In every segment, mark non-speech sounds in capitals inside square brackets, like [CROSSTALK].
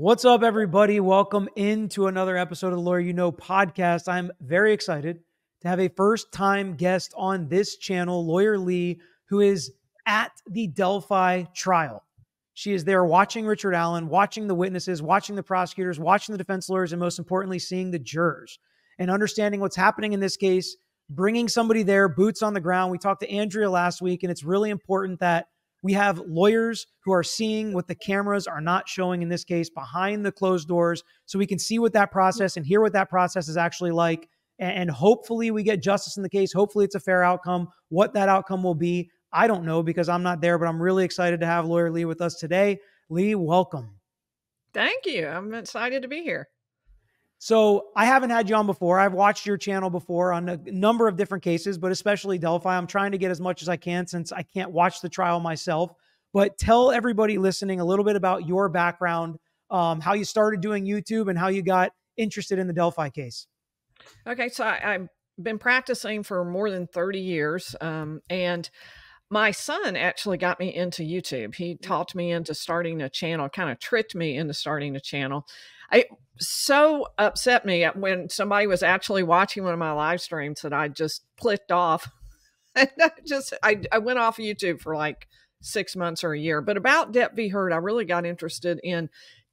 What's up, everybody? Welcome into another episode of the Lawyer You Know podcast. I'm very excited to have a first time guest on this channel, Lawyer Lee, who is at the Delphi trial. She is there watching Richard Allen, watching the witnesses, watching the prosecutors, watching the defense lawyers, and most importantly, seeing the jurors and understanding what's happening in this case, bringing somebody there, boots on the ground. We talked to Andrea last week, and it's really important that we have lawyers who are seeing what the cameras are not showing in this case behind the closed doors so we can see what that process and hear what that process is actually like. And hopefully we get justice in the case. Hopefully it's a fair outcome. What that outcome will be, I don't know because I'm not there, but I'm really excited to have lawyer Lee with us today. Lee, welcome. Thank you. I'm excited to be here. So I haven't had you on before. I've watched your channel before on a number of different cases, but especially Delphi. I'm trying to get as much as I can since I can't watch the trial myself. But tell everybody listening a little bit about your background, um, how you started doing YouTube, and how you got interested in the Delphi case. Okay, so I, have been practicing for more than 30 years, um, and my son actually got me into YouTube. He mm. talked me into starting a channel, kind of tricked me into starting a channel. I so upset me when somebody was actually watching one of my live streams that I just clicked off. [LAUGHS] and I just I, I went off YouTube for like six months or a year. But about Depp v. Heard, I really got interested in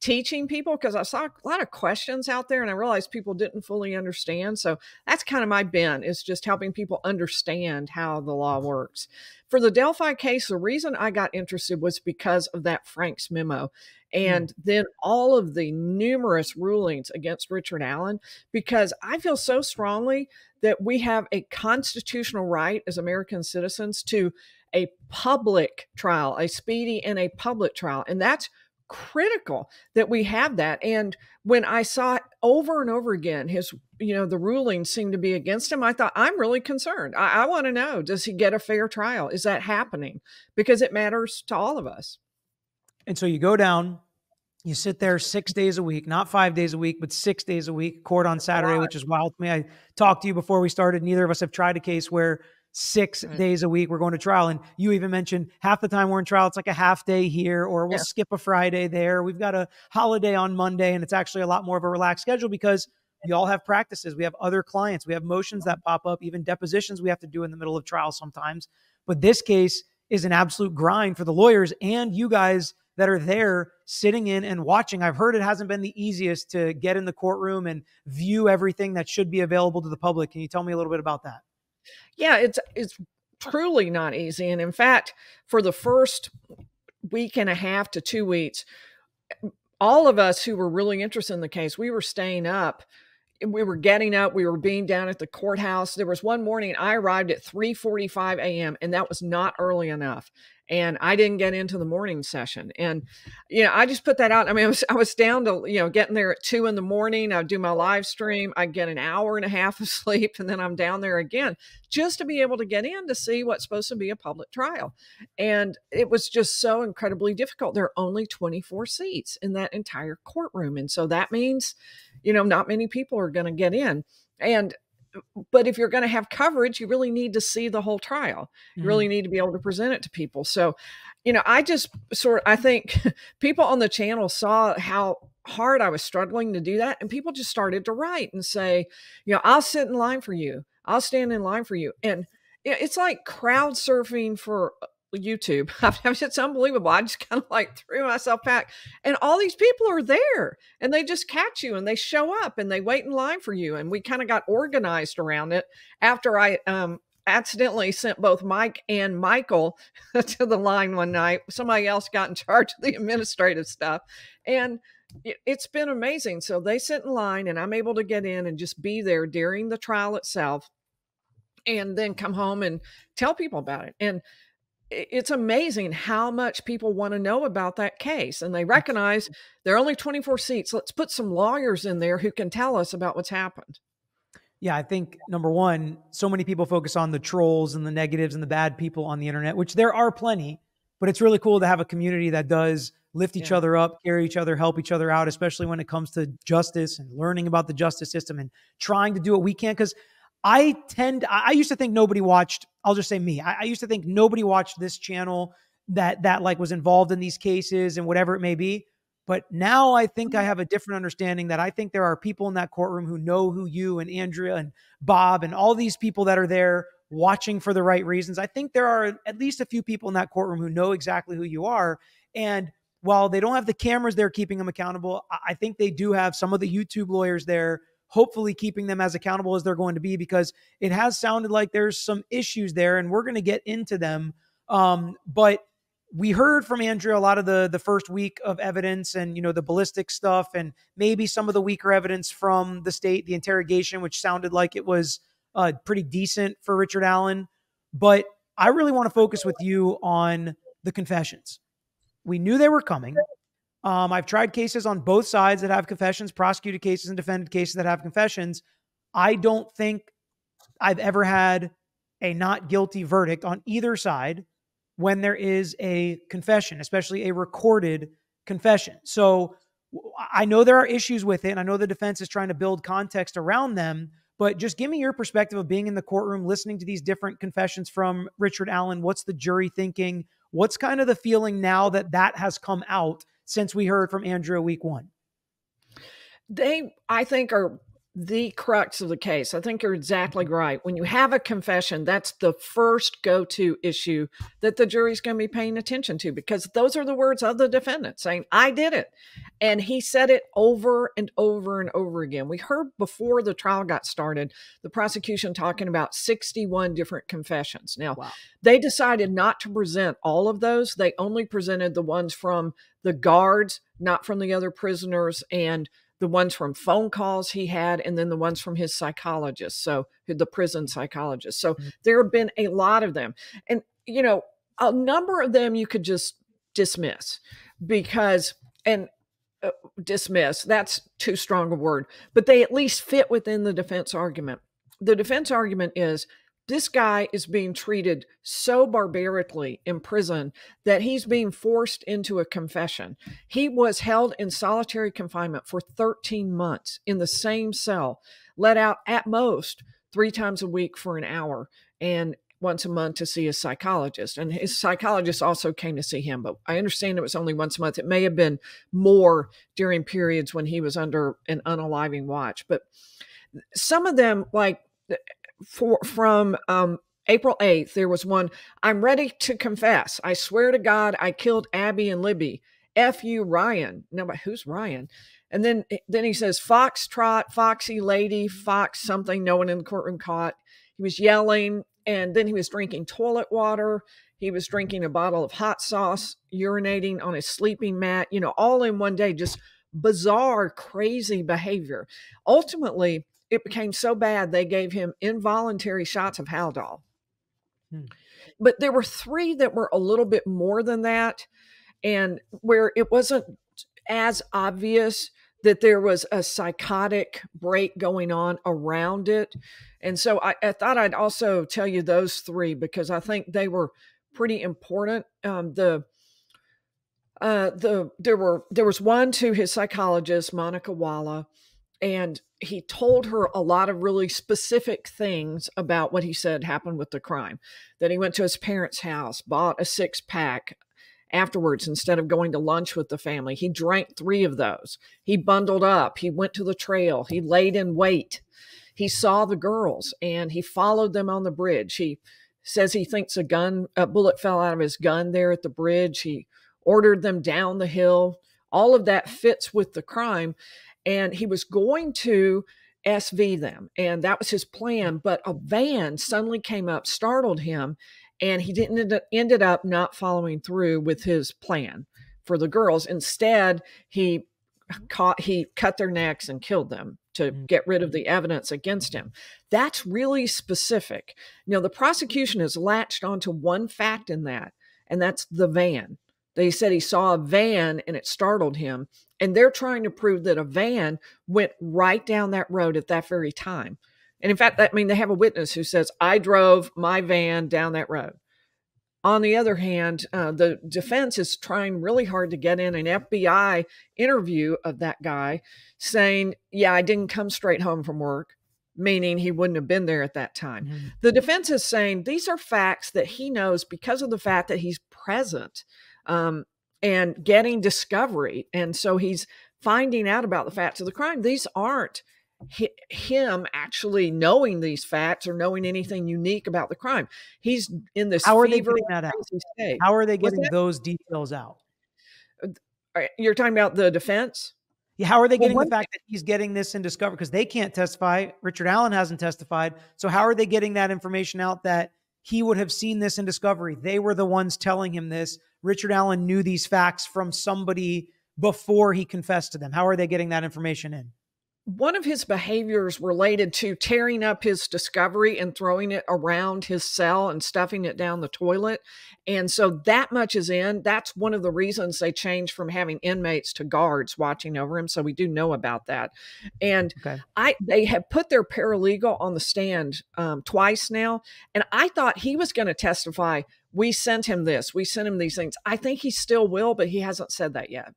teaching people because I saw a lot of questions out there and I realized people didn't fully understand. So that's kind of my bent is just helping people understand how the law works. For the Delphi case, the reason I got interested was because of that Franks memo. Hmm. and then all of the numerous rulings against Richard Allen, because I feel so strongly that we have a constitutional right as American citizens to a public trial, a speedy and a public trial. And that's critical that we have that. And when I saw over and over again his, you know, the rulings seemed to be against him, I thought, I'm really concerned. I, I want to know does he get a fair trial? Is that happening? Because it matters to all of us. And so you go down, you sit there six days a week, not five days a week, but six days a week, court on Saturday, which is wild to me. I talked to you before we started. Neither of us have tried a case where six right. days a week we're going to trial. And you even mentioned half the time we're in trial, it's like a half day here, or we'll yeah. skip a Friday there. We've got a holiday on Monday, and it's actually a lot more of a relaxed schedule because we all have practices. We have other clients, we have motions that pop up, even depositions we have to do in the middle of trial sometimes. But this case is an absolute grind for the lawyers and you guys that are there sitting in and watching. I've heard it hasn't been the easiest to get in the courtroom and view everything that should be available to the public. Can you tell me a little bit about that? Yeah, it's it's truly not easy. And in fact, for the first week and a half to two weeks, all of us who were really interested in the case, we were staying up we were getting up we were being down at the courthouse there was one morning i arrived at 3.45 a.m and that was not early enough and I didn't get into the morning session. And you know, I just put that out. I mean, I was I was down to you know getting there at two in the morning. I'd do my live stream. I get an hour and a half of [LAUGHS] sleep, and then I'm down there again just to be able to get in to see what's supposed to be a public trial. And it was just so incredibly difficult. There are only 24 seats in that entire courtroom, and so that means, you know, not many people are going to get in. And but if you're going to have coverage, you really need to see the whole trial. You really mm. need to be able to present it to people. So, you know, I just sort I think [LAUGHS] people on the channel saw how hard I was struggling to do that. And people just started to write and say, you know, I'll sit in line for you. I'll stand in line for you. And it's like crowd surfing for uh, YouTube. [LAUGHS] I it's unbelievable. I just kind of like threw myself back, and all these people are there, and they just catch you, and they show up, and they wait in line for you, and we kind of got organized around it after I um, accidentally sent both Mike and Michael [LAUGHS] to the line one night. Somebody else got in charge of the administrative stuff, and it's been amazing. So they sit in line, and I'm able to get in and just be there during the trial itself, and then come home and tell people about it, and it's amazing how much people want to know about that case and they recognize there are only 24 seats let's put some lawyers in there who can tell us about what's happened yeah i think number one so many people focus on the trolls and the negatives and the bad people on the internet which there are plenty but it's really cool to have a community that does lift each yeah. other up carry each other help each other out especially when it comes to justice and learning about the justice system and trying to do what we can because I tend, I used to think nobody watched. I'll just say me. I, I used to think nobody watched this channel that that like was involved in these cases and whatever it may be. But now I think I mm-hmm. have a different understanding that I think there are people in that courtroom who know who you and Andrea and Bob and all these people that are there watching for the right reasons. I think there are at least a few people in that courtroom who know exactly who you are. And while they don't have the cameras there keeping them accountable, I think they do have some of the YouTube lawyers there, hopefully keeping them as accountable as they're going to be, because it has sounded like there's some issues there, and we're going to get into them. Um, but we heard from Andrea a lot of the the first week of evidence and you know the ballistic stuff and maybe some of the weaker evidence from the state, the interrogation, which sounded like it was uh, pretty decent for Richard Allen. But I really want to focus with you on the confessions. We knew they were coming. Um, I've tried cases on both sides that have confessions, prosecuted cases and defended cases that have confessions. I don't think I've ever had a not guilty verdict on either side when there is a confession, especially a recorded confession. So I know there are issues with it. And I know the defense is trying to build context around them, but just give me your perspective of being in the courtroom, listening to these different confessions from Richard Allen. What's the jury thinking? What's kind of the feeling now that that has come out since we heard from Andrea week one? They, I think, are the crux of the case. I think you're exactly mm-hmm. right. When you have a confession, that's the first go to issue that the jury's going to be paying attention to because those are the words of the defendant saying, I did it. And he said it over and over and over again. We heard before the trial got started, the prosecution talking about 61 different confessions. Now, wow. they decided not to present all of those, they only presented the ones from the guards, not from the other prisoners. And the ones from phone calls he had, and then the ones from his psychologist, so the prison psychologist. So mm-hmm. there have been a lot of them. And, you know, a number of them you could just dismiss because, and uh, dismiss, that's too strong a word, but they at least fit within the defense argument. The defense argument is this guy is being treated so barbarically in prison that he's being forced into a confession. He was held in solitary confinement for 13 months in the same cell, let out at most three times a week for an hour and once a month to see a psychologist. And his psychologist also came to see him, but I understand it was only once a month. It may have been more during periods when he was under an unaliving watch. But some of them, like for from um, April 8th, there was one. I'm ready to confess. I swear to God, I killed Abby and Libby. F you, Ryan. No, but who's Ryan? And then then he says Fox Trot, Foxy Lady, Fox something. No one in the courtroom caught. He was yelling, and then he was drinking toilet water. He was drinking a bottle of hot sauce, urinating on his sleeping mat. You know, all in one day. Just bizarre, crazy behavior. Ultimately, it became so bad they gave him involuntary shots of Haldol. Hmm. But there were three that were a little bit more than that, and where it wasn't as obvious that there was a psychotic break going on around it. And so I, I, thought I'd also tell you those three because I think they were pretty important. Um, the uh, the there were there was one to his psychologist Monica Wala, and he told her a lot of really specific things about what he said happened with the crime. That he went to his parents' house, bought a six pack afterwards instead of going to lunch with the family. He drank three of those. He bundled up. He went to the trail. He laid in wait. He saw the girls and he followed them on the bridge. He says he thinks a gun, a bullet fell out of his gun there at the bridge. He ordered them down the hill. All of that fits with the crime and he was going to SV them, and that was his mm. plan. But a van suddenly came up, startled him, and he didn't end up, ended up not following through with his plan for the girls. Instead, he mm-hmm. caught he cut their necks and killed them to mm. get rid of mm-hmm. the evidence against him. That's really specific. Now the prosecution has latched onto one fact in that, and that's the van. They said he saw a van and it startled him. And they're trying to prove that a van went right down that road at that very time. And in fact, I mean, they have a witness who says, I drove my van down that road. On the other hand, uh, the defense is trying really hard to get in an FBI interview of that guy saying, Yeah, I didn't come straight home from work, meaning he wouldn't have been there at that time. Mm-hmm. The defense is saying these are facts that he knows because of the fact that he's present um, and getting discovery. And so he's finding out about the facts of the crime. These aren't him actually knowing these facts or knowing anything unique about the crime. He's in this. How are they getting that out? State. How are they getting those details out? Uh, you're talking about the defense. Yeah, how are they getting well, the fact that he's getting this in discovery? Because they can't testify. Richard Allen hasn't testified. So how are they getting that information out that he would have seen this in discovery? They were the ones telling him this. Richard Allen knew these facts from somebody before he confessed to them. How are they getting that information in? One of his behaviors related to tearing up his discovery and throwing it around his cell and stuffing it down the toilet. And so that much is in. That's one of the reasons they changed from having inmates to guards watching over him. So we do know about that. And okay. I they have put their paralegal on the stand um, twice now, and I thought he was going to testify. We sent him this. We sent him these things. I think he still will, but he hasn't said that yet.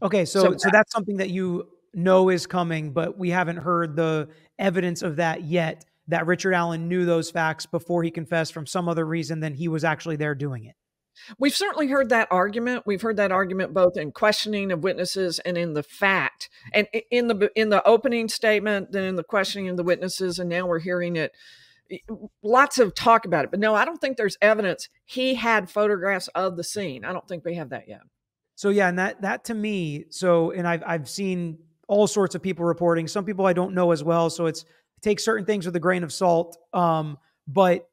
Okay, so so, so that's something that you know is coming, but we haven't heard the evidence of that yet. That Richard Allen knew those facts before he confessed from some other reason than he was actually there doing it. We've certainly heard that argument. We've heard that argument both in questioning of witnesses and in the fact, and in the in the opening statement, then in the questioning of the witnesses, and now we're hearing it. Lots of talk about it, but no, I don't think there's evidence he had photographs of the scene. I don't think we have that yet. So yeah, and that that to me, so and I've I've seen all sorts of people reporting. Some people I don't know as well, so it's take certain things with a grain of salt. Um, but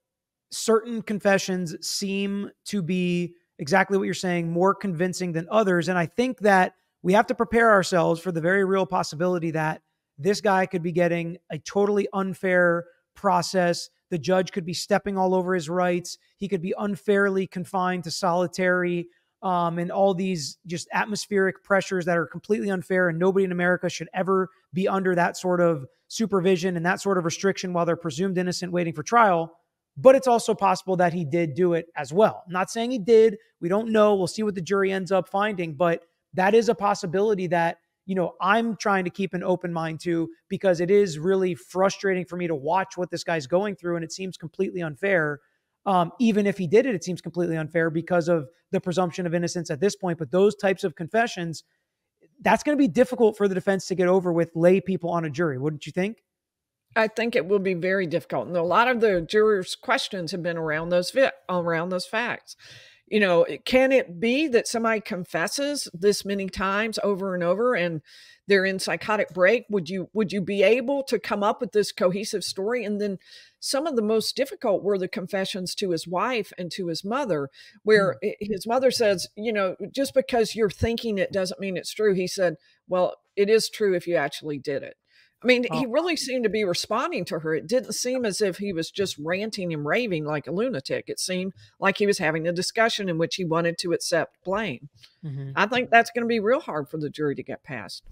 certain confessions seem to be exactly what you're saying, more convincing than others. And I think that we have to prepare ourselves for the very real possibility that this guy could be getting a totally unfair process. The judge could be stepping all over his rights. He could be unfairly confined to solitary um, and all these just atmospheric pressures that are completely unfair. And nobody in America should ever be under that sort of supervision and that sort of restriction while they're presumed innocent waiting for trial. But it's also possible that he did do it as well. I'm not saying he did. We don't know. We'll see what the jury ends up finding. But that is a possibility that, you know, I'm trying to keep an open mind to because it is really frustrating for me to watch what this guy's going through. And it seems completely unfair. Um, even if he did it, it seems completely unfair because of the presumption of innocence at this point. But those types of confessions, that's going to be difficult for the defense to get over with lay people on a jury, wouldn't you think? I think it will be very difficult. And a lot of the jurors' questions have been around those around those facts. You know, can it be that somebody confesses this many times over and over and they're in psychotic break? Would you would you be able to come up with this cohesive story? And then some of the most difficult were the confessions to his wife and to his mother where mm. his mother says you know just because you're thinking it doesn't mean it's true he said well it is true if you actually did it I mean, oh. he really seemed to be responding to her. It didn't seem as if he was just ranting and raving like a lunatic. It seemed like he was having a discussion in which he wanted to accept blame. Mm-hmm. I think that's going to be real hard for the jury to get past.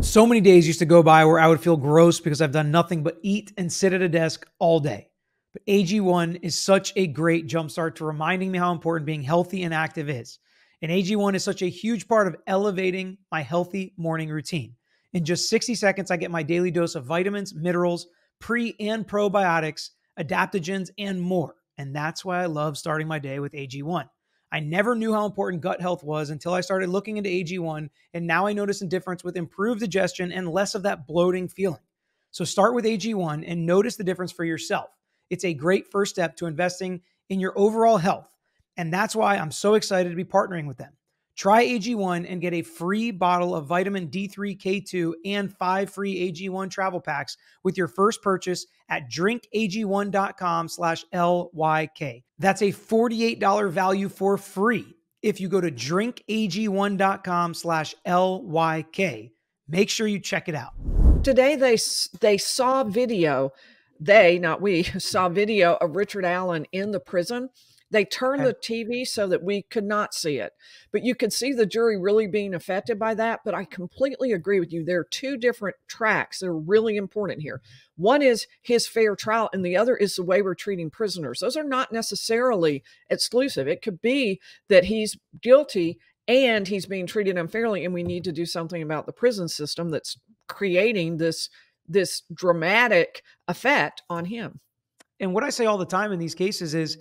So many days used to go by where I would feel gross because I've done nothing but eat and sit at a desk all day. But AG1 is such a great jumpstart to reminding me how important being healthy and active is. And AG1 is such a huge part of elevating my healthy morning routine. In just 60 seconds, I get my daily dose of vitamins, minerals, pre and probiotics, adaptogens, and more. And that's why I love starting my day with AG1. I never knew how important gut health was until I started looking into AG1, and now I notice a difference with improved digestion and less of that bloating feeling. So start with AG1 and notice the difference for yourself. It's a great first step to investing in your overall health. And that's why I'm so excited to be partnering with them. Try AG1 and get a free bottle of vitamin D3, K2, and five free AG1 travel packs with your first purchase at drinkag1.com slash LYK. That's a $48 value for free if you go to drinkag1.com slash LYK. Make sure you check it out. Today they they saw video, they, not we, [LAUGHS] saw video of Richard Allen in the prison they turned the TV so that we could not see it. But you could see the jury really being affected by that. But I completely agree with you. There are two different tracks that are really important here. One is his fair trial, and the other is the way we're treating prisoners. Those are not necessarily exclusive. It could be that he's guilty and he's being treated unfairly, and we need to do something about the prison system that's creating this this dramatic effect on him. And what I say all the time in these cases is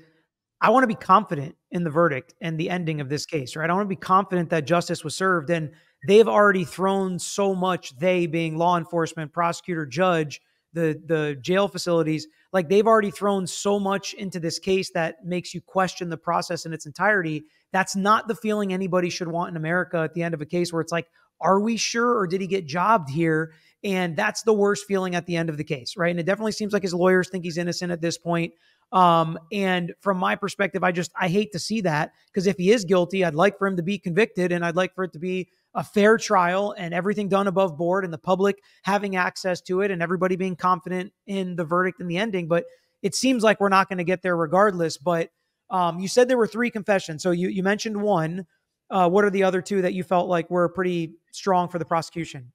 I want to be confident in the verdict and the ending of this case, right? I want to be confident that justice was served. And they've already thrown so much, they being law enforcement, prosecutor, judge, the the jail facilities, like they've already thrown so much into this case that makes you question the process in its entirety. That's not the feeling anybody should want in America at the end of a case where it's like, are we sure or did he get jobbed here? And that's the worst feeling at the end of the case, right? And it definitely seems like his lawyers think he's innocent at this point. Um, and from my perspective, I just I hate to see that because if he is guilty, I'd like for him to be convicted and I'd like for it to be a fair trial and everything done above board and the public having access to it and everybody being confident in the verdict and the ending. But it seems like we're not going to get there regardless. But um, you said there were three confessions. So you, you mentioned one. Uh, what are the other two that you felt like were pretty strong for the prosecution?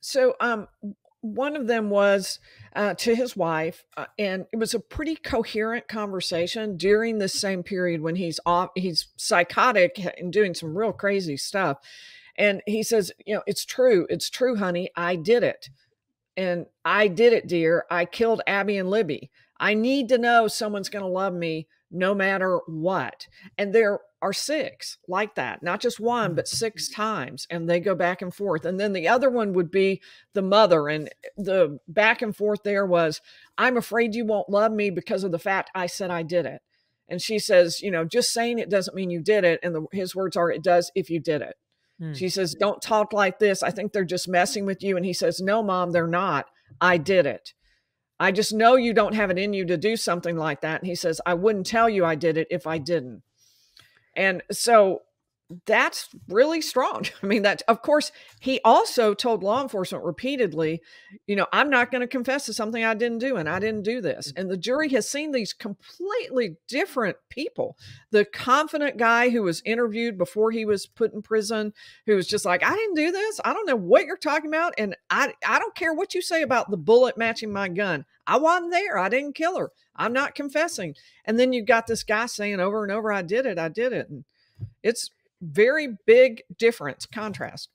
So um, one of them was uh, to his wife, uh, and it was a pretty coherent conversation during this same period when he's off, he's psychotic and doing some real crazy stuff. And he says, you know, it's true. It's true, honey. I did it. And I did it, dear. I killed Abby and Libby. I need to know someone's going to love me no matter what. And there are six like that, not just one, but six mm-hmm. times. And they go back and forth. And then the other one would be the mother. And the back and forth there was, I'm afraid you won't love me because of the fact I said I did it. And she says, you know, just saying it doesn't mean you did it. And the, his words are, it does if you did it. Mm. She says, Don't talk like this. I think they're just messing with you. And he says, No, mom, they're not. I did it. I just know you don't have it in you to do something like that. And he says, I wouldn't tell you I did it if I didn't. And so that's really strong. [LAUGHS] I mean, that of course, he also told law enforcement repeatedly, you know, I'm not going to confess to something I didn't do, and I didn't do this. Mm. And the jury has seen these completely different people. The confident guy who was interviewed before he was put in prison, who was just like, I didn't do this. I don't know what you're talking about. And I, I don't care what you say about the bullet matching my gun. I wasn't there. I didn't kill her. I'm not confessing. And then you've got this guy saying over and over, I did it. I did it. And it's very big difference, contrast.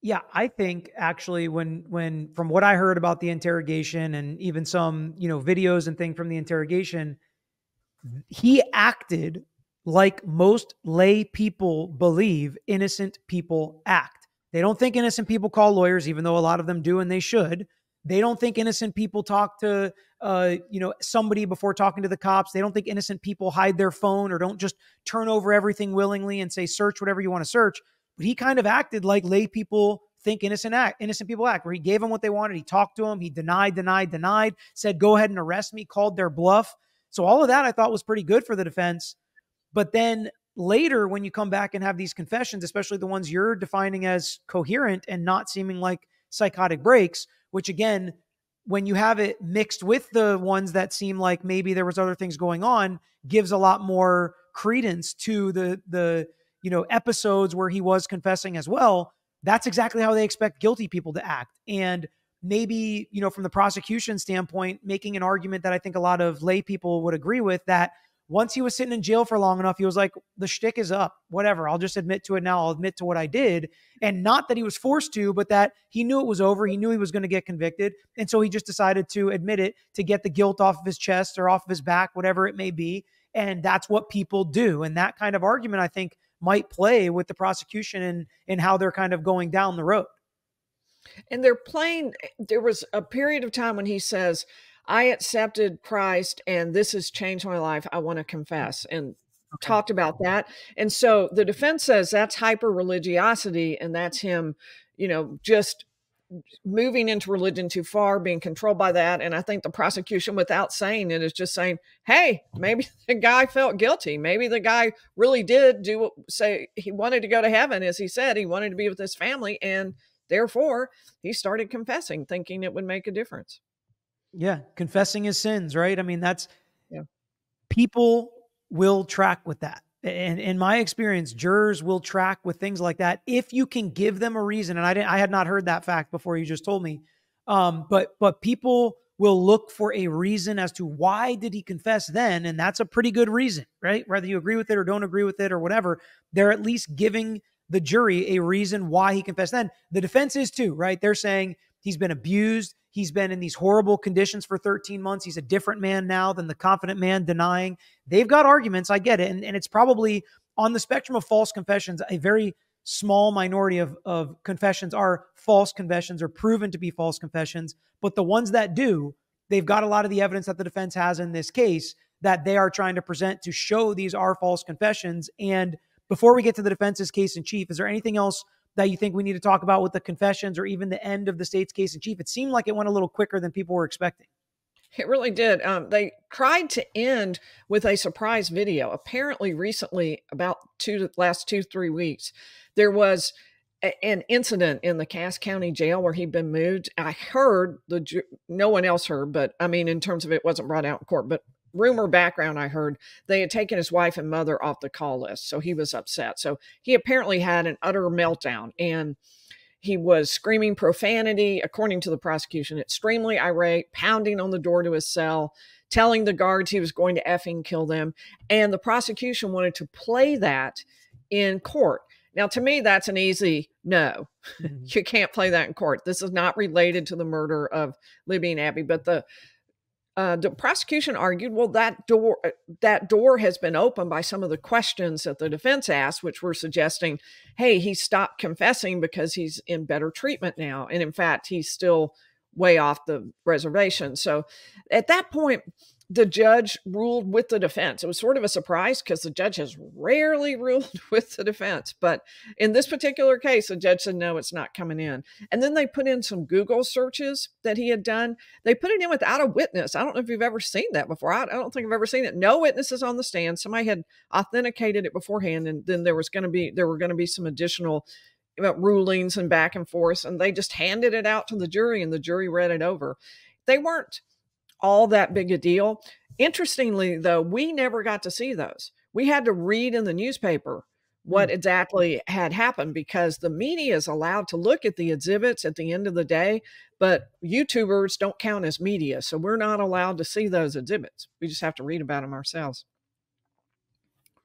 Yeah, I think actually when when from what I heard about the interrogation and even some, you know, videos and thing from the interrogation, he acted like most lay people believe innocent people act. They don't think innocent people call lawyers even though a lot of them do and they should. They don't think innocent people talk to uh, you know somebody before talking to the cops. They don't think innocent people hide their phone or don't just turn over everything willingly and say search whatever you want to search. But he kind of acted like lay people think innocent act, innocent people act, where he gave them what they wanted. He talked to them. He denied, denied, denied. Said go ahead and arrest me. Called their bluff. So all of that I thought was pretty good for the defense. But then later, when you come back and have these confessions, especially the ones you're defining as coherent and not seeming like psychotic breaks, which again, when you have it mixed with the ones that seem like maybe there was other things going on, gives a lot more credence to the the you know episodes where he was confessing as well. That's exactly how they expect guilty people to act. And maybe, you know, from the prosecution standpoint, making an argument that I think a lot of lay people would agree with that once he was sitting in jail for long enough, he was like, the shtick is up. Whatever. I'll just admit to it now. I'll admit to what I did. And not that he was forced to, but that he knew it was over. He knew he was going to get convicted. And so he just decided to admit it to get the guilt off of his chest or off of his back, whatever it may be. And that's what people do. And that kind of argument, I think, might play with the prosecution and, and how they're kind of going down the road. And they're playing, eh, there was a period of time when he says, I accepted Christ and this has changed my life. I want to mm. confess and okay. talked about that. And so the defense says that's hyper religiosity and that's him, you know, just moving into religion too far, being controlled by that. And I think the prosecution, without saying it, is just saying, hey, maybe [LAUGHS] the guy felt guilty. Maybe the guy really did do what, say he wanted to go to heaven, as he said, he wanted to be with his family. And therefore, he started confessing, thinking it would make a difference. Yeah, confessing his sins, right? I mean, that's yeah. people will track with that. And in my experience, jurors will track with things like that if you can give them a reason. And I didn't, I had not heard that fact before you just told me. Um, but but people will look for a reason as to why did he confess then, and that's a pretty good reason, right? Whether you agree with it or don't agree with it or whatever, they're at least giving the jury a reason why he confessed then. The defense is too, right? They're saying he's been abused, He's been in these horrible conditions for 13 months. He's a different man now than the confident man denying. They've got arguments. I get it. And, and it's probably on the spectrum of false confessions, a very small minority of, of confessions are false confessions or proven to be false confessions. But the ones that do, they've got a lot of the evidence that the defense has in this case that they are trying to present to show these are false confessions. And before we get to the defense's case in chief, is there anything else that you think we need to talk about with the confessions or even the end of the state's case in chief? It seemed like it went a little quicker than people were expecting. It really did. Um, they tried to end with a surprise video. Apparently, recently, about two last two three weeks, there was a, an incident in the Cass County Jail where he'd been moved. I heard the no one else heard, but I mean, in terms of it wasn't brought out in court, but rumor background I heard they had taken his wife and mother off the call list. So he was upset. So he apparently had an utter meltdown and he was screaming profanity, according to the prosecution, extremely irate, pounding on the door to his cell, telling the guards he was going to effing kill them. And the prosecution wanted to play that in court. Now, to me, that's an easy no. [LAUGHS] Mm-hmm. you can't play that in court. This is not related to the murder of Libby and Abby, but the uh, the prosecution argued, well, that door uh, that door has been opened by some of the questions that the defense asked, which were suggesting, hey, he stopped confessing because he's in better treatment now, and in fact, he's still way off the reservation. So, at that point, the judge ruled with the defense. It was sort of a surprise because the judge has rarely [LAUGHS] ruled with the defense. But in this particular case, the judge said, no, it's not coming in. And then they put in some Google searches that he had done. They put it in without a witness. I don't know if you've ever seen that before. I, I don't think I've ever seen it. No witnesses on the stand. Somebody had authenticated it beforehand, and then there was going to be there were going to be some additional rulings and back and forth, and they just handed it out to the jury, and the jury read it over. They weren't all that big a deal. Interestingly, though, we never got to see those. We had to read in the newspaper what hmm. exactly had happened because the media is allowed to look at the exhibits at the end of the day, but YouTubers don't count as media. So we're not allowed to see those exhibits. We just have to read about them ourselves.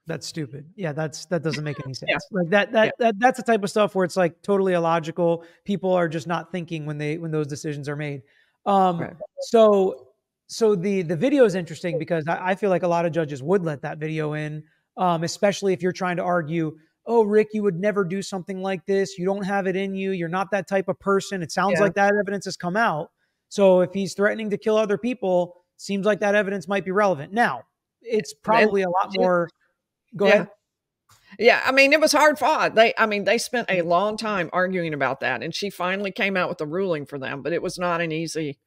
That's stupid. Yeah, that's that doesn't make any [LAUGHS] sense. yeah. Like that that, yeah. that that's the type of stuff where it's like totally illogical. People are just not thinking when they when those decisions are made. Um right. so so the the video is interesting because I, I, feel like a lot of judges would let that video in, um, especially if you're trying to argue, oh, Rick, you would never do something like this. You don't have it in you. You're not that type of person. It sounds yeah. like that evidence has come out. So if he's threatening to kill other people, seems like that evidence might be relevant. Now, it's probably a lot [LAUGHS] more. Go yeah. ahead. Yeah, I mean, it was hard fought. They, I mean, they spent a long time arguing about that, and she finally came out with a ruling for them. But it was not an easy.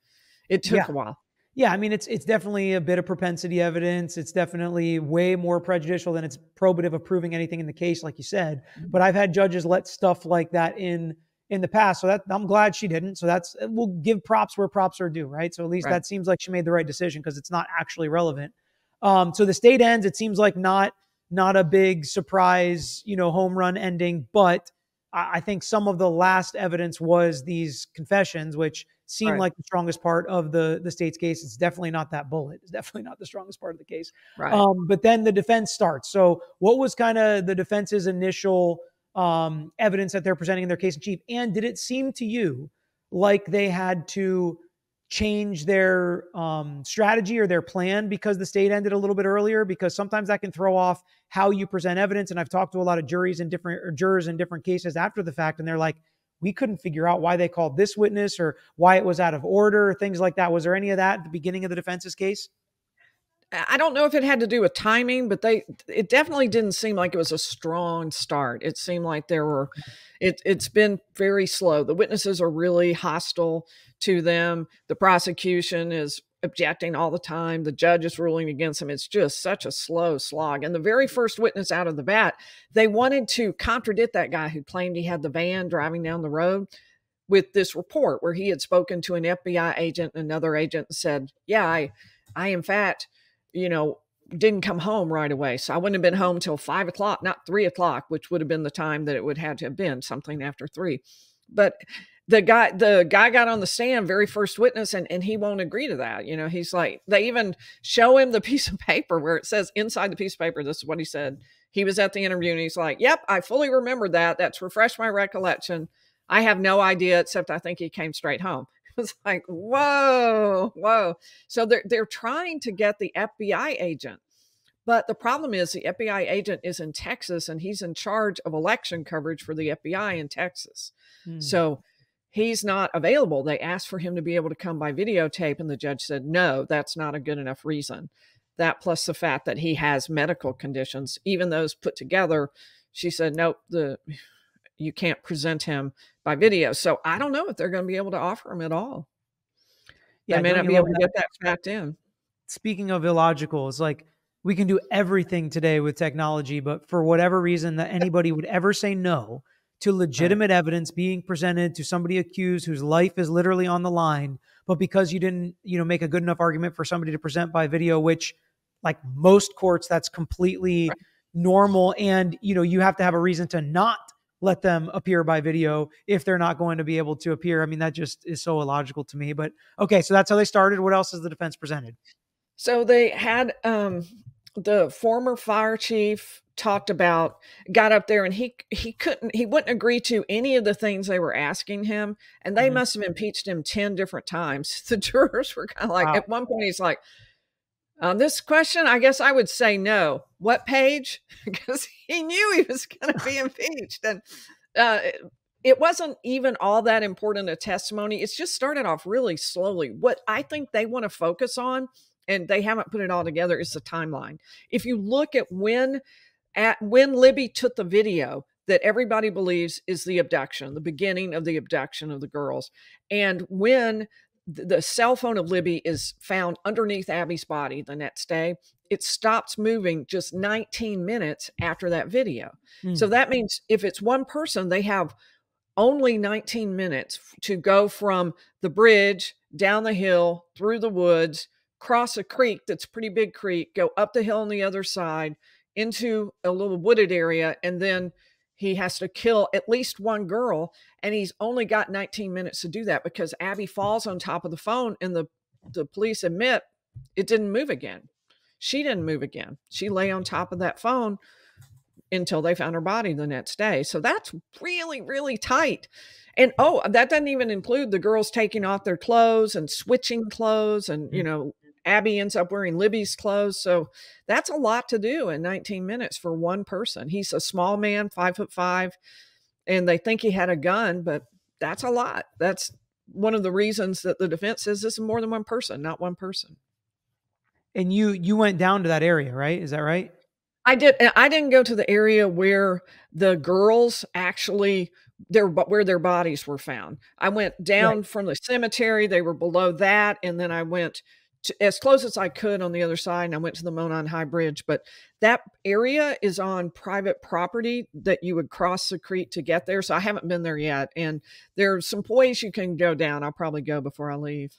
It took yeah. a while. Yeah, I mean it's it's definitely a bit of propensity evidence. It's definitely way more prejudicial than it's probative of proving anything in the case, like you said. Mm-hmm. But I've had judges let stuff like that in in the past, so that I'm glad she didn't. So that's we'll give props where props are due, right? So at least right. that seems like she made the right decision because it's not actually relevant. Um, so the state ends. It seems like not not a big surprise, you know, home run ending, but I, think some of the last evidence was these confessions, which seem right. like the strongest part of the the state's case. It's definitely not that bullet. It's [LAUGHS] definitely not the strongest part of the case. Right. Um, but then the defense starts. So what was kind of the defense's initial um, evidence that they're presenting in their case in chief? And did it seem to you like they had to change their um, strategy or their plan because the state ended a little bit earlier? Because sometimes that can throw off how you present evidence. And I've talked to a lot of juries and different or jurors in different cases after the fact, and they're like we couldn't figure out why they called this witness or why it was out of order or things like that. Was there any of that at the beginning of the defense's case? I don't know if it had to do with timing, but they it definitely didn't seem like it was a strong start. It seemed like there were mm-hmm. it it's been very slow. The witnesses are really hostile to them. The prosecution is objecting all the time. The judge is ruling against them. It's just such a slow slog. And the very mm-hmm. first witness out of the bat, they wanted to contradict that guy who claimed he had the van driving down the road with this report where he had spoken to an FBI agent and another agent and said, Yeah, I I in fact, you know, didn't come home right away. So I wouldn't have been home till five o'clock, not three o'clock, which would have been the time that it would have to have been, something after three. But the guy the guy got on the stand very first witness and, and he won't agree to that. You know he's like they even show him the [LAUGHS] piece of paper where it says inside the piece of paper this is what he said. He was at the interview and he's like yep i fully remember that. That's refreshed my recollection. I have no idea except i think he came straight home was like, whoa, whoa. So they're they're trying to get the FBI agent. But the problem is the FBI agent is in Texas and he's in charge of election coverage for the FBI in Texas. Hmm. So he's not available. They asked for him to be able to come by videotape, and the judge said, no, that's not a good enough reason. That plus the fact that he has medical conditions, even those put together, she said, nope, the you can't present him by video. So I don't know if they're going to be able to offer him at all. Yeah, they may not be able to get that fact in. Speaking of illogical, it's like we can do everything today with technology, but for whatever reason that [LAUGHS] anybody would ever say no to legitimate right. evidence being presented to somebody accused whose life is literally on the line, but because you didn't, you know, make a good enough argument for somebody to present by video, which like most courts, that's completely right. normal. And, you know, you have to have a reason to not let them appear by video if they're not going to be able to appear. I mean, that just is so illogical to me. But okay, so that's how they started. What else has the defense presented? So they had um, the former fire chief talked about got up there and he he couldn't he wouldn't agree to any of the things they were asking him and they mm-hmm. must have impeached him 10 different times [LAUGHS] the jurors were kind of like wow. at one point he's like on this question, I guess I would say no. What page? [LAUGHS] because he knew he was going to be [LAUGHS] impeached. And uh, it wasn't even all that important a testimony. It's just started off really slowly. What I think they want to focus on, and they haven't put it all together, is the timeline. If you look at when at when Libby took the video that everybody believes is the abduction, the beginning of the abduction of the girls, and when the cell phone of Libby is found underneath Abby's body the next day. It stops moving just 19 minutes after that video. Mm. So hmm. that means if it's one person, they have only 19 minutes to go from the bridge down the hill through the woods, cross a creek that's pretty big creek, go up the hill on the other side into a little wooded area, and then he has to kill at least one girl and he's only got 19 minutes to do that because abby falls on top of the phone and the the police admit it didn't move again. She didn't move again. She lay on top of that phone until they found her body the next day. So that's really really tight. And oh that doesn't even include the girls taking off their clothes and switching clothes and you mm. know Abby ends up wearing Libby's clothes. So that's a lot to do in 19 minutes for one person. He's a small man, five foot five, and they think he had a gun, but that's a lot. That's one of the reasons that the defense says this is more than one person, not one person. And you you went down to that area, right? Is that right? I did. I didn't go to the area where the girls actually their where their bodies were found. I went down right. from the cemetery. They were below that, and then I went to, as close as I could on the other side, and I went to the Monon High Bridge. But that area is on private property that you would cross the creek to get there. So I haven't been there yet, and there's some ways you can go down. I'll probably go before I leave.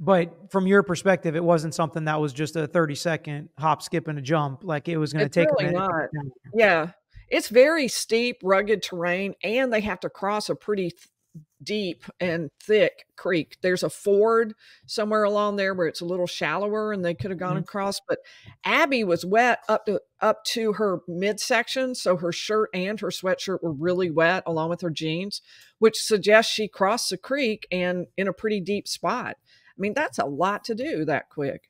But from your perspective, it wasn't something that was just a 30 second hop, skip, and a jump. Like it was going to take really not. Yeah. It's very steep, rugged terrain, and they have to cross a pretty deep and thick creek. There's a ford somewhere along there where it's a little shallower and they could have gone mm-hmm. across, but Abby was wet up to up to her midsection, so her shirt and her sweatshirt were really wet along with her jeans, which suggests she crossed the creek and in a pretty deep spot. I mean, that's a lot to do that quick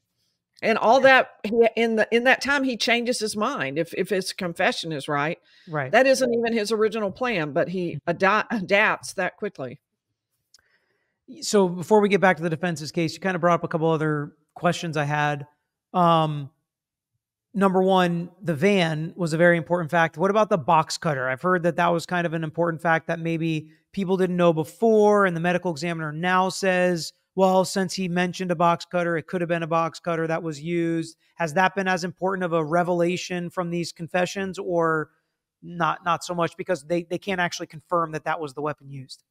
and all that in the in that time he changes his mind if if his confession is right right that isn't even his original plan but he ad- adapts that quickly so before we get back to the defense's case you kind of brought up a couple other questions i had um number one the van was a very important fact what about the box cutter i've heard that that was kind of an important fact that maybe people didn't know before and the medical examiner now says well, since he mentioned a box cutter, it could have been a box cutter that was used. Has that been as important of a revelation from these confessions, or not? Not so much because they they can't actually confirm that that was the weapon used.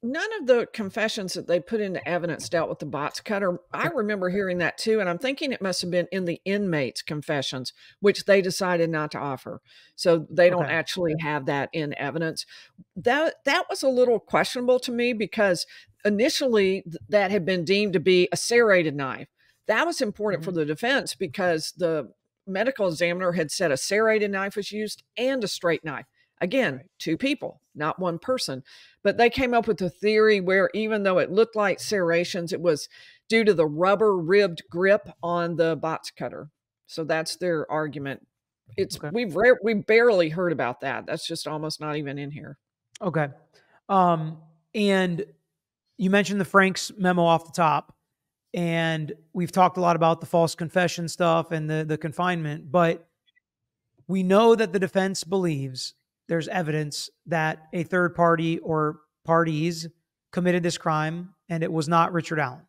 None of the confessions that they put into evidence dealt with the box cutter. I remember hearing that too, and I'm thinking it must have been in the inmates' confessions, which they decided not to offer. So they don't okay. actually have that in evidence. That that was a little questionable to me because initially that had been deemed to be a serrated knife. That was important mm-hmm. for the defense because the medical examiner had said a serrated knife was used and a straight knife. Again, right. two people, not one person. But they came up with a theory where even though it looked like serrations, it was due to the rubber ribbed grip on the box cutter. So that's their argument. It's okay. we've rare, we barely heard about that. That's just almost not even in here. Okay. Um and you mentioned the Franks memo off the top and we've talked a lot about the false confession stuff and the the confinement, but we know that the defense believes there's evidence that a third party or parties committed this crime and it was not Richard Allen.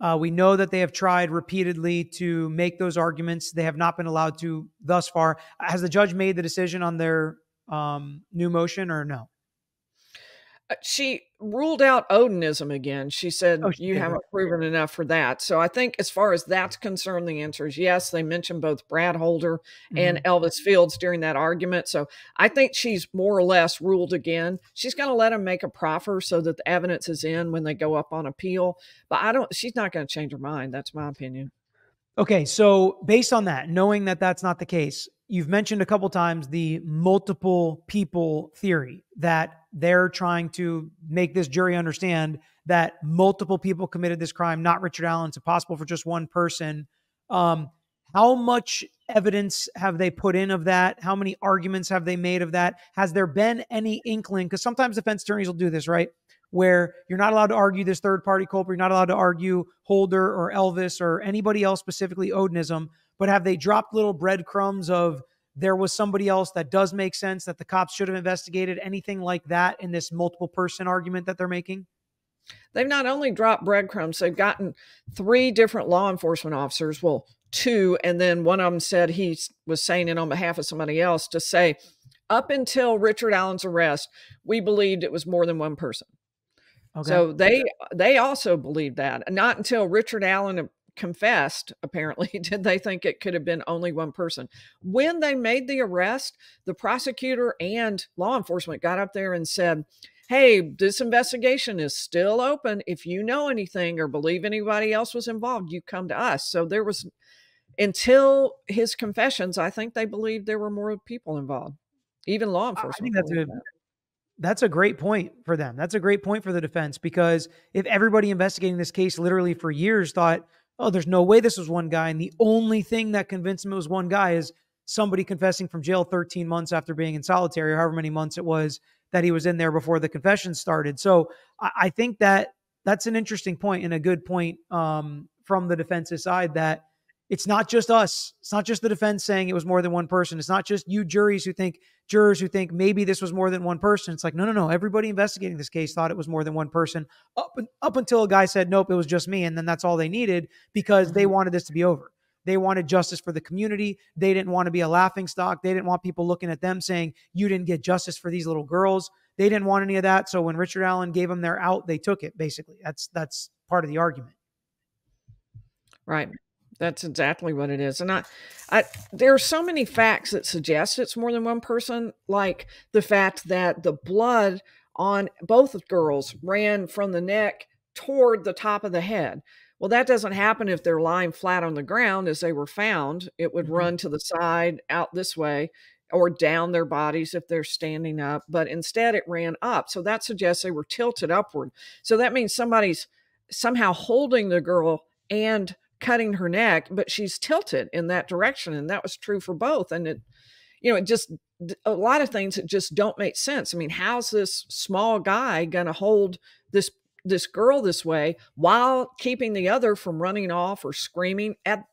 Uh, we know that they have tried repeatedly to make those arguments. They have not been allowed to thus far. Has the judge made the decision on their um, new motion or no? Uh, she ruled out Odinism again. She said, oh, she You haven't proven enough for that. So I think, as far as that's concerned, the answer is yes. They mentioned both Brad Holder mm-hmm. and Elvis Fields during that argument. So I think she's more or less ruled again. She's going to let him make a proffer so that the evidence is in when they go up on appeal. But I don't, she's not going to change her mind. That's my opinion. Okay. So based on that, knowing that that's not the case, you've mentioned a couple times the multiple people theory that they're trying to make this jury understand that multiple people committed this crime, not Richard Allen. It's impossible for just one person. Um, how much evidence have they put in of that? How many arguments have they made of that? Has there been any inkling? Because sometimes defense attorneys will do this, right? Where you're not allowed to argue this third party culprit, you're not allowed to argue Holder or Elvis or anybody else, specifically Odinism. But have they dropped little breadcrumbs of there was somebody else that does make sense that the cops should have investigated anything like that in this multiple person argument that they're making they've not only dropped breadcrumbs they've gotten three different law enforcement officers well two and then one of them said he was saying it on behalf of somebody else to say up until richard allen's arrest we believed it was more than one person okay. so they they also believed that not until richard allen uh, confessed, apparently, [LAUGHS] did they think it could have been only one person. When they made the arrest, the prosecutor and law enforcement got up there and said, Hey, this investigation is still open. If you know anything or believe anybody else was involved, you come to us. So there was, until his confessions, I think they believed there were more people involved, even law enforcement. I think that's a. That's a great point for them. That's a great point for the defense because if everybody investigating this case literally for years thought, oh, there's no way this was one guy. And the only thing that convinced him it was one guy is somebody confessing from jail 13 months after being in solitary, or however many months it was that he was in there before the confession started. So I, think that that's an interesting point and a good point um, from the defense's side that it's not just us. It's not just the defense saying it was more than one person. It's not just you juries who think jurors who think maybe this was more than one person. It's like no, no, no. Everybody investigating this case thought it was more than one person. Up up until a guy said nope, it was just me, and then that's all they needed because they mm-hmm. wanted this to be over. They wanted justice for the community. They didn't want to be a laughing stock. They didn't want people looking at them saying you didn't get justice for these little girls. They didn't want any of that. So when Richard Allen gave them their out, they took it. Basically, that's that's part of the argument. Right. That's exactly what it is. And I, I, there are so many facts that suggest it's more than one person, like the fact that the blood on both girls ran from the neck toward the top of the head. Well, that doesn't happen if they're lying flat on the ground as they were found. It would mm-hmm. run to the side, out this way, or down their bodies if they're standing up. But instead, it ran up. So that suggests they were tilted upward. So that means somebody's somehow holding the girl and cutting her neck, but she's tilted in that direction. And that was true for both. And it, you know, it just, a lot of things that just don't make sense. I mean, how's this small guy going to hold this this girl this way while keeping the other from running off or screaming at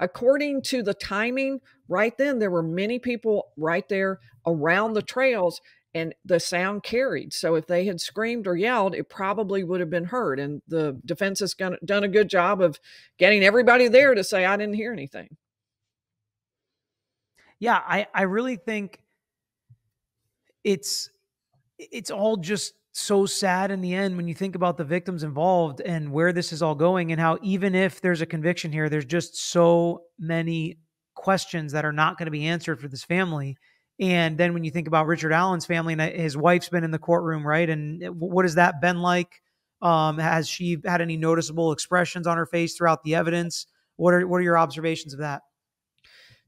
according to the timing right then there were many people right there around the trails and the sound carried. So if they had screamed or yelled, it probably would have been heard. And the defense has done a good job of getting everybody there to say, I didn't hear anything. Yeah, I, I really think it's it's all just so sad in the end when you think about the victims involved and where this is all going and how even if there's a conviction here, there's just so many questions that are not going to be answered for this family and then when you think about Richard Allen's family and uh, his wife's been in the courtroom, right? And what has that been like? Um, has she had any noticeable expressions on her face throughout the evidence? What are what are your observations of that?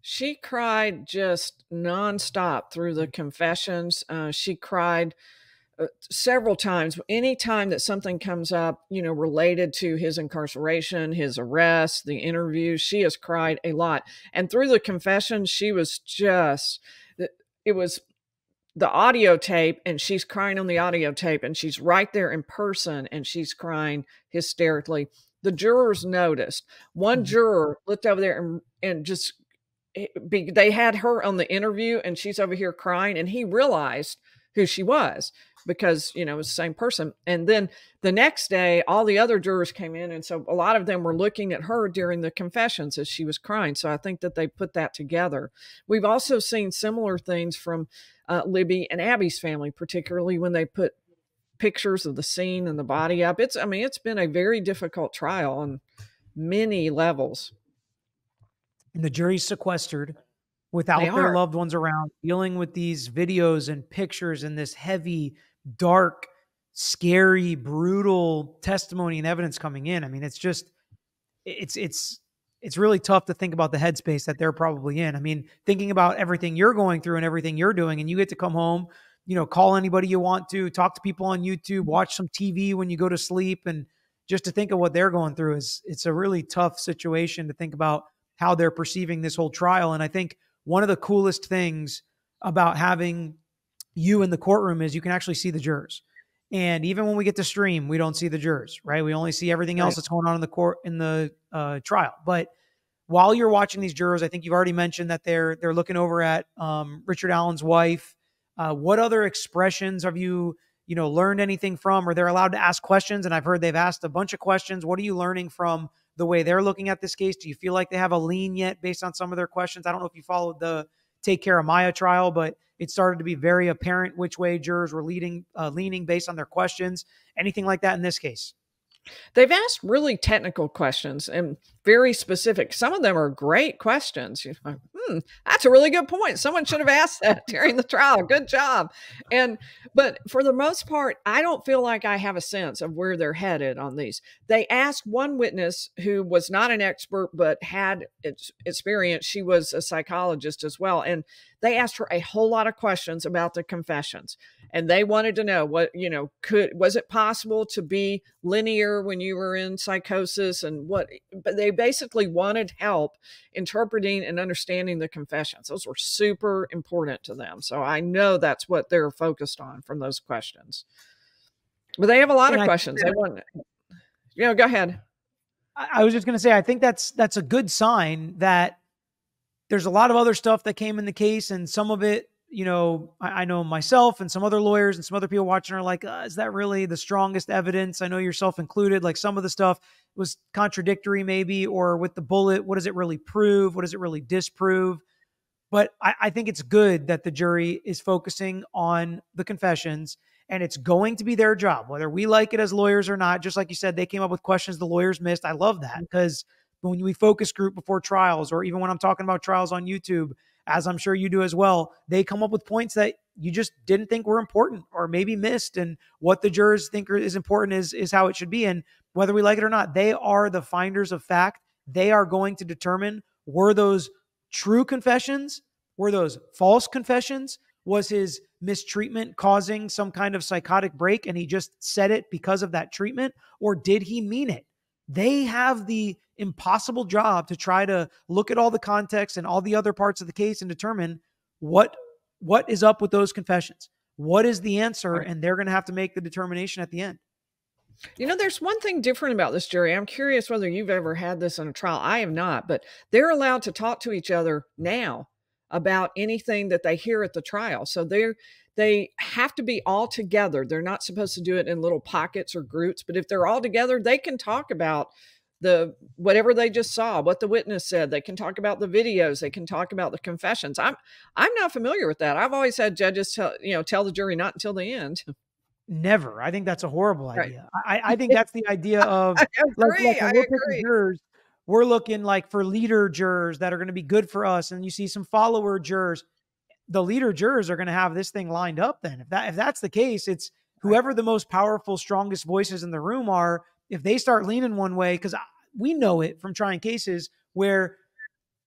She cried just nonstop through the confessions. Uh, she cried uh, several times. Anytime that something comes up, you know, related to his incarceration, his arrest, the interview, she has cried a lot. And through the confessions, she was just, it was the audio tape and she's crying on the audio tape and she's right there in person and she's crying hysterically. The jurors noticed. One mm-hmm. juror looked over there and, and just eh, they had her on the interview and she's over here crying and he realized who she was because you know it was the same person. And then the next day all the other jurors came in and so a lot of them were looking at her during the confessions as she was crying. So i think that they put that together. We've also seen similar things from uh, libby and abby's family particularly when they put pictures of the scene and the body up. It's i mean it's been a very difficult trial on many levels. And the jury's sequestered without their loved ones around, dealing with these videos and pictures and this heavy dark, scary, brutal testimony and evidence coming in. I mean, it's just it's it's it's really tough to think about the headspace that they're probably in. I mean, thinking about everything you're going through and everything you're doing, and you get to come home, you know, call anybody you want to, talk to people on YouTube, watch some TV when you go to sleep, and just to think of what they're going through is it's a really tough situation to think about how they're perceiving this whole trial. And I think one of the coolest things about having you in the courtroom is you can actually see the jurors. And even when we get to stream, we don't see the jurors, right? We only see everything else right. that's going on in the court in the uh, trial. But while you're watching these jurors, I think you've already mentioned that they're they're looking over at um, Richard Allen's wife. Uh, what other expressions have you you know learned anything from? Or they're allowed to ask questions? And I've heard they've asked a bunch of questions. What are you learning from the way they're looking at this case? Do you feel like they have a lean yet based on some of their questions? I don't know if you followed the Take Care of Maya trial, but it started to be very apparent which way jurors were leading, uh, leaning based on their questions. Anything like that in this case? They've asked really technical questions and very specific. Some of them are great questions. You hmm, that's a really good point. Someone should have asked that [LAUGHS] during the trial. Good job. And but for the most part, I don't feel like I have a sense of where they're headed on these. They asked one witness who was not an expert but had experience. She was a psychologist as well, and they asked her a whole lot of questions about the confessions and they wanted to know what you know could was it possible to be linear when you were in psychosis and what but they basically wanted help interpreting and understanding the confessions. Those were super important to them so i know that's what they're focused on from those questions. But they have a lot and of I questions. They want you know go ahead. I was just going to say, I think that's that's a good sign that there's a lot of other stuff that came in the case, and some of it you know, I, I, know myself and some other lawyers and some other people watching are like, uh, is that really the strongest evidence? I know yourself included. Like some of the stuff was contradictory, maybe, or with the bullet, what does it really prove? What does it really disprove? But I, I think it's good that the jury is focusing on the confessions and it's going to be their job, whether we like it as lawyers or not. Just like you said, they came up with questions the lawyers missed. I love that because when we focus group before trials, or even when I'm talking about trials on YouTube, as I'm sure you do as well, they come up with points that you just didn't think were important or maybe missed. And what the jurors think is important is, is how it should be. And whether we like it or not, they are the finders of fact. They are going to determine were those true confessions? Were those false confessions? Was his mistreatment causing some kind of psychotic break and he just said it because of that treatment? Or did he mean it? They have the impossible job to try to look at all the context and all the other parts of the case and determine what what is up with those confessions. What is the answer? And they're going to have to make the determination at the end. You know, there's one thing different about this jury. I'm curious whether you've ever had this in a trial. I have not, but they're allowed to talk to each other now about anything that they hear at the trial. So they're they have to be all together. They're not supposed to do it in little pockets or groups, but if they're all together, they can talk about the whatever they just saw what the witness said they can talk about the videos they can talk about the confessions. I'm i'm not familiar with that. I've always had judges tell you know tell the jury not until the end. [LAUGHS] Never. I think that's a horrible idea. I, I think [LAUGHS] that's the idea of [LAUGHS] I agree, like, like we're jurors we're looking like for leader jurors that are going to be good for us and you see some follower jurors the leader jurors are going to have this thing lined up then. If that if that's the case it's whoever the most powerful strongest voices in the room are if they start leaning one way because we know it from trying cases where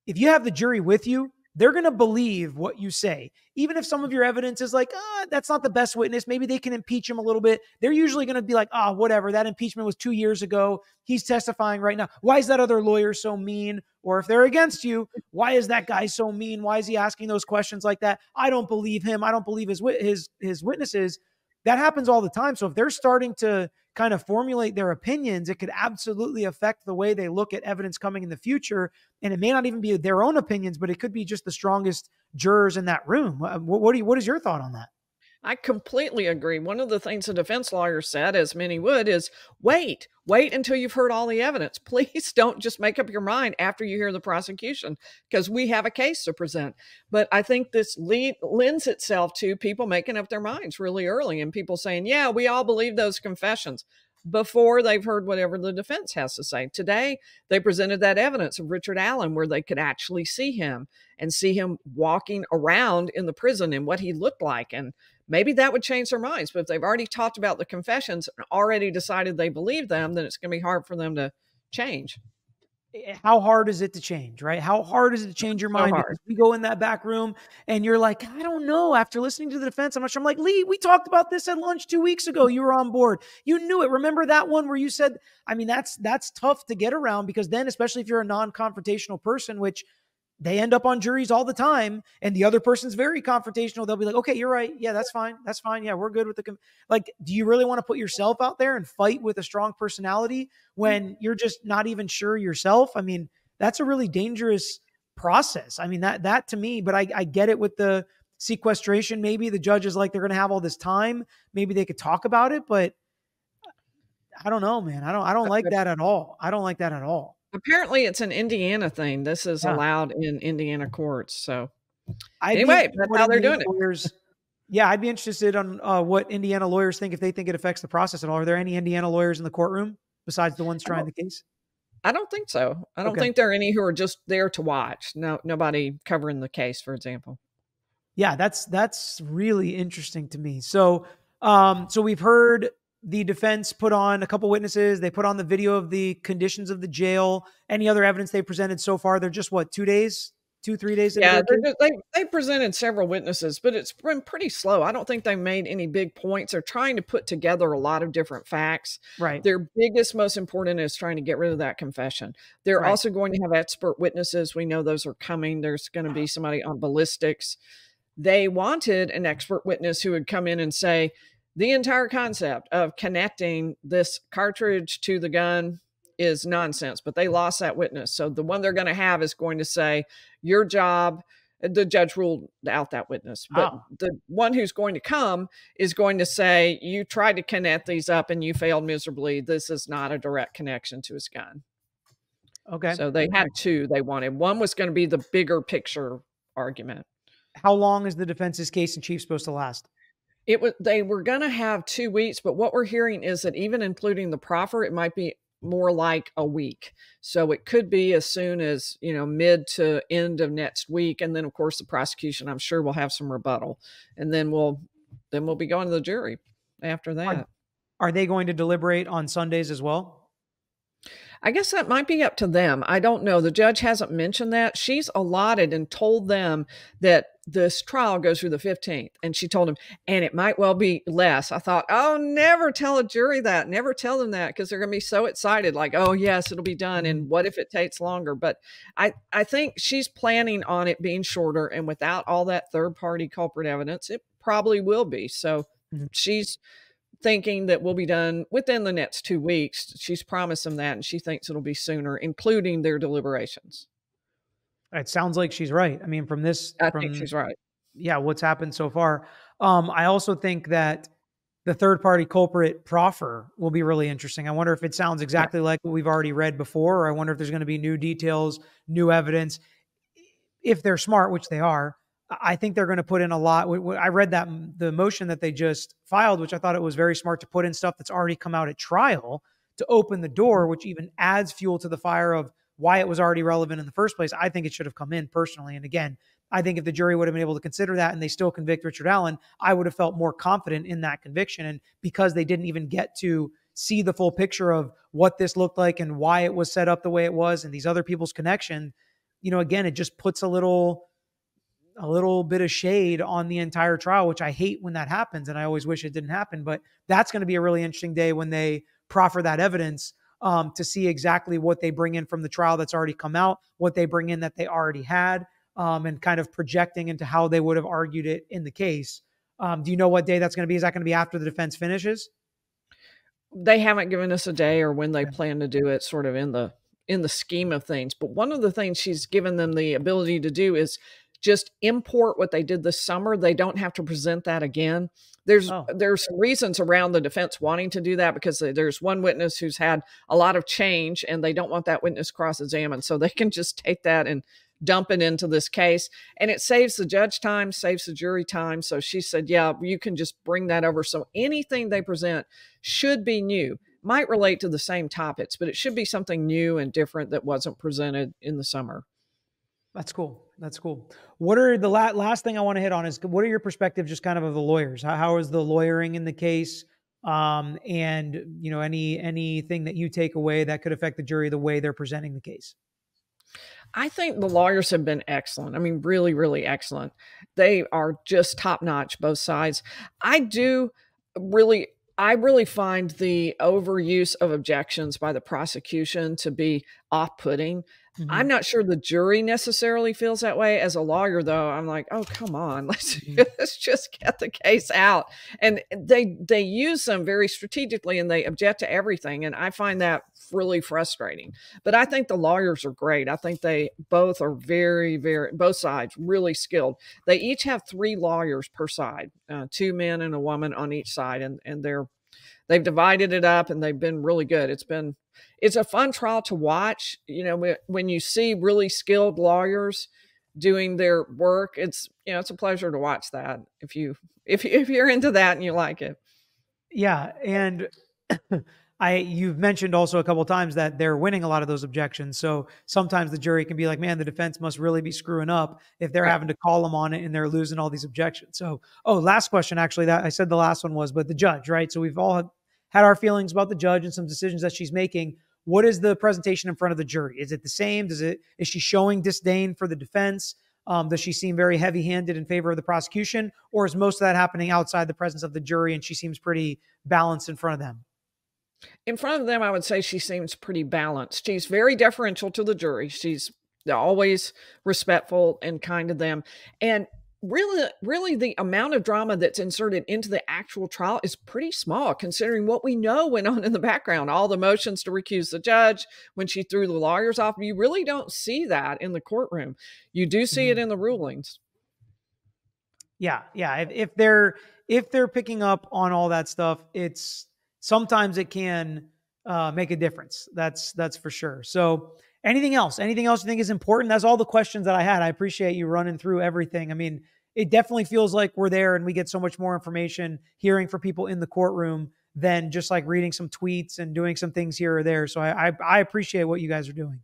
if you have the jury with you, they're going to believe what you say. Even if some of your evidence is like, ah, that's not the best witness, maybe they can impeach him a little bit. They're usually going to be like, ah, oh, whatever, that impeachment was two years ago. He's testifying right now. Why is that other lawyer so mean? Or if they're against you, why is that guy so mean? Why is he asking those questions like that? I don't believe him. I don't believe his his his witnesses. That happens all the time. So if they're starting to kind of formulate their opinions, it could absolutely affect the way they look at evidence coming in the future. And it may not even be their own opinions, but it could be just the strongest jurors in that room. Uh, what, what, do you, what is your thought on that? I completely agree. One of the things a defense lawyer said, as many would, is wait, wait until you've heard all the evidence. [LAUGHS] Please don't just make up your mind after you hear the prosecution because we have a case to present. But I think this lead, lends itself to people making up their minds really early and people saying, yeah, we all believe those confessions before they've heard whatever the defense has to say. Today, they presented that evidence of Richard Allen where they could actually see him and see him walking around in the prison and what he looked like. And maybe that would change their minds. But if they've already talked about the confessions and already decided they believe them, then it's going to be hard for them to change. Eh, how hard is it to change, right? How hard is it to change your mind? So we go in that back room and you're like, I don't know. After listening to the defense, I'm not sure. I'm like, Lee, we talked about this at lunch two weeks ago. You were on board. You knew it. Remember that one where you said, I mean, that's that's tough to get around because then, especially if you're a non-confrontational person, which they end up on juries all the time and the other person's very confrontational. They'll be like okay you're right. Yeah that's fine. That's fine. Yeah we're good with the com-. like do you really want to put yourself out there and fight with a strong personality when mm. you're just not even sure yourself? I mean that's a really dangerous process. I mean that that to me but i, I get it with the sequestration. Maybe the judge is like they're going to have all this time. Maybe they could talk about it but uh, i don't know man. I don't i don't like that at all. I don't like that at all Apparently, it's an Indiana thing. This is yeah. allowed in Indiana courts. So, I'd anyway, that's how they're doing lawyers, it. Yeah, I'd be interested on uh, what Indiana lawyers think if they think it affects the process at all. Are there any Indiana lawyers in the courtroom besides the ones trying the case? I don't think so. I don't okay. think there are any who are just there to watch. No, nobody covering the case, for example. Yeah, that's that's really interesting to me. So, um, so we've heard the defense put on a couple witnesses. They put on the video of the conditions of the jail. Any other evidence they presented so far? They're just what two days, two three days. Yeah, they they presented several witnesses, but it's been pretty slow. I don't think they made any big points. They're trying to put together a lot of different facts. Right. Their biggest, most important is trying to get rid of that confession. They're right. also going to have expert witnesses. We know those are coming. There's going to be somebody on ballistics. They wanted an expert witness who would come in and say the entire concept of connecting this cartridge to the gun is nonsense, but they lost that witness. So the one they're going to have is going to say, Your job, the judge ruled out that witness. But oh. the one who's going to come is going to say, You tried to connect these up and you failed miserably. This is not a direct connection to his gun. Okay. So they had two they wanted. One was going to be the bigger picture argument. How long is the defense's case in chief supposed to last? It was they were going to have two weeks but what we're hearing is that even including the proffer it might be more like a week so it could be as soon as you know mid to end of next week and then of course the prosecution i'm sure will have some rebuttal and then we'll then we'll be going to the jury after that are, are they going to deliberate on sundays as well I guess that might be up to them. I don't know. The judge hasn't mentioned that. She's allotted and told them that this trial goes through the 15th. And she told him, and it might well be less. I thought, oh, never tell a jury that. Never tell them that because they're going to be so excited, like, oh, yes, it'll be done. And what if it takes longer? But I, I think she's planning on it being shorter. And without all that third party culprit evidence, it probably will be. So mm-hmm. she's thinking that we'll be done within the next two weeks. She's promised them that. And she thinks it'll be sooner, including their deliberations. It sounds like she's right. I mean, from this, I from, think she's right. Yeah, what's happened so far. Um, I also think that the third party culprit proffer will be really interesting. I wonder if it sounds exactly yeah. like what we've already read before, or I wonder if there's going to be new details, new evidence. If they're smart, which they are, I think they're going to put in a lot. I read that the motion that they just filed, which I thought it was very smart to put in stuff that's already come out at trial to open the door, which even adds fuel to the fire of why it was already relevant in the first place. I think it should have come in personally. And again, I think if the jury would have been able to consider that and they still convict Richard Allen, I would have felt more confident in that conviction. And because they didn't even get to see the full picture of what this looked like and why it was set up the way it was and these other people's connection, you know, again, it just puts a little a little bit of shade on the entire trial, which I hate when that happens. And I always wish it didn't happen. But that's going to be a really interesting day when they proffer that evidence um, to see exactly what they bring in from the trial that's already come out, what they bring in that they already had, um, and kind of projecting into how they would have argued it in the case. Um, do you know what day that's going to be? Is that going to be after the defense finishes? They haven't given us a day or when they plan to do it, sort of in the in the scheme of things. But one of the things she's given them the ability to do is just import what they did this summer. They don't have to present that again. There's oh. there's some reasons around the defense wanting to do that because there's one witness who's had a lot of change and they don't want that witness cross examined, so they can just take that and dump it into this case and it saves the judge time saves the jury time so she said yeah you can just bring that over so anything they present should be new might relate to the same topics but it should be something new and different that wasn't presented in the summer that's cool. That's cool. What are the la- last thing I want to hit on is what are your perspectives, just kind of of the lawyers? How, how is the lawyering in the case? Um, and you know, any anything that you take away that could affect the jury the way they're presenting the case. I think the lawyers have been excellent. I mean, really, really excellent. They are just top notch, both sides. I do really I really find the overuse of objections by the prosecution to be off putting. Mm-hmm. I'm not sure the jury necessarily feels that way. As a lawyer, though, I'm like, oh come on, [LAUGHS] let's mm-hmm. [LAUGHS] let's just get the case out. And they they use them very strategically, and they object to everything. And I find that really frustrating. But I think the lawyers are great. I think they both are very very both sides really skilled. They each have three lawyers per side, uh, two men and a woman on each side, and and they're they've divided it up and they've been really good. It's been it's a fun trial to watch. You know, when you see really skilled lawyers doing their work, it's you know it's a pleasure to watch that. If you if you, if you're into that and you like it, yeah. And [COUGHS] I you've mentioned also a couple times that they're winning a lot of those objections. So sometimes the jury can be like, man, the defense must really be screwing up if they're having to call them on it and they're losing all these objections. So oh, last question actually that I said the last one was, but the judge, right? So we've all had our feelings about the judge and some decisions that she's making. What is the presentation in front of the jury? Is it the same? Does it is she showing disdain for the defense? Um, does she seem very heavy-handed in favor of the prosecution, or is most of that happening outside the presence of the jury and she seems pretty balanced in front of them? In front of them, I would say she seems pretty balanced. She's very deferential to the jury. She's always respectful and kind to them. And really really the amount of drama that's inserted into the actual trial is pretty small considering what we know went on in the background all the motions to recuse the judge when she threw the lawyers off. You really don't see that in the courtroom. You do see mm-hmm. it in the rulings. Yeah yeah if, if they're if they're picking up on all that stuff it's sometimes it can uh, make a difference. That's that's for sure. So Anything else? Anything else you think is important? That's all the questions that I had. I appreciate you running through everything. I mean, it definitely feels like we're there and we get so much more information hearing from people in the courtroom than just like reading some tweets and doing some things here or there. So I, I, I appreciate what you guys are doing.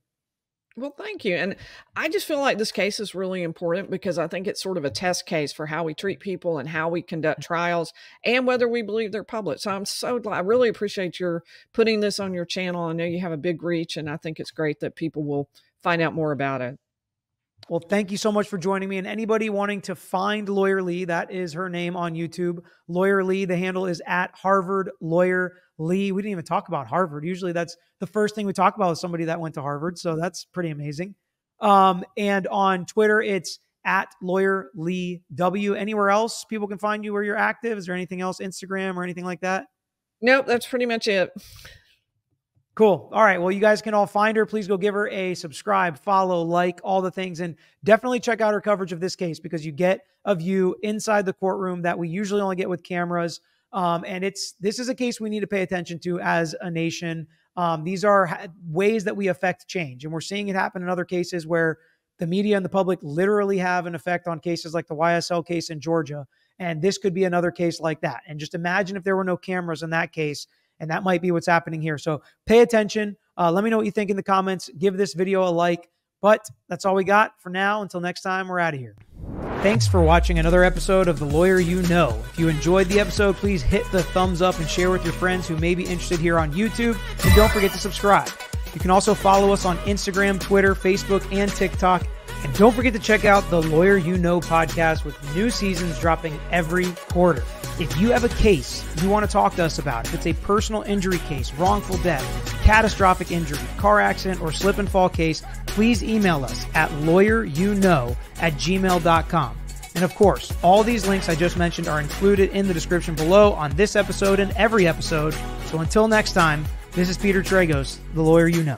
Well, thank you. And I just feel like this case is really important because I think it's sort of a test case for how we treat people and how we conduct mm. trials and whether we believe they're public. So I'm so glad. I really appreciate your putting this on your channel. I know you have a big reach, and I think it's great that people will find out more about it. Well, thank you so much for joining me. And anybody wanting to find Lawyer Lee, that is her name on YouTube. Lawyer Lee, the handle is at Harvard Lawyer Lee. We didn't even talk about Harvard. Usually that's the first thing we talk about is somebody that went to Harvard. So that's pretty amazing. Um, and on Twitter, it's at Lawyer Lee W. Anywhere else people can find you where you're active? Is there anything else, Instagram or anything like that? Nope, that's pretty much it. Cool. All right. Well, you guys can all find her. Please go give her a subscribe, follow, like, all the things, and definitely check out her coverage of this case because you get a view inside the courtroom that we usually only get with cameras. Um, and it's this is a case we need to pay attention to as a nation. Um, these are ways that we affect change, and we're seeing it happen in other cases where the media and the public literally have an effect on cases like the YSL case in Georgia. And this could be another case like that. And just imagine if there were no cameras in that case and that might be what's happening here. So pay attention. Uh, let me know what you think in the comments. Give this video a like. But that's all we got for now. Until next time, we're out of here. Thanks for watching another episode of The Lawyer You Know. If you enjoyed the episode, please hit the thumbs up and share with your friends who may be interested here on YouTube. And don't forget to subscribe. You can also follow us on Instagram, Twitter, Facebook, and TikTok. And don't forget to check out the Lawyer You Know podcast with new seasons dropping every quarter. If you have a case you want to talk to us about, if it's a personal injury case, wrongful death, catastrophic injury, car accident, or slip and fall case, please email us at lawyeryouknow at gmail.com. And of course, all these links I just mentioned are included in the description below on this episode and every episode. So until next time, this is Peter Tragos, the lawyer you know.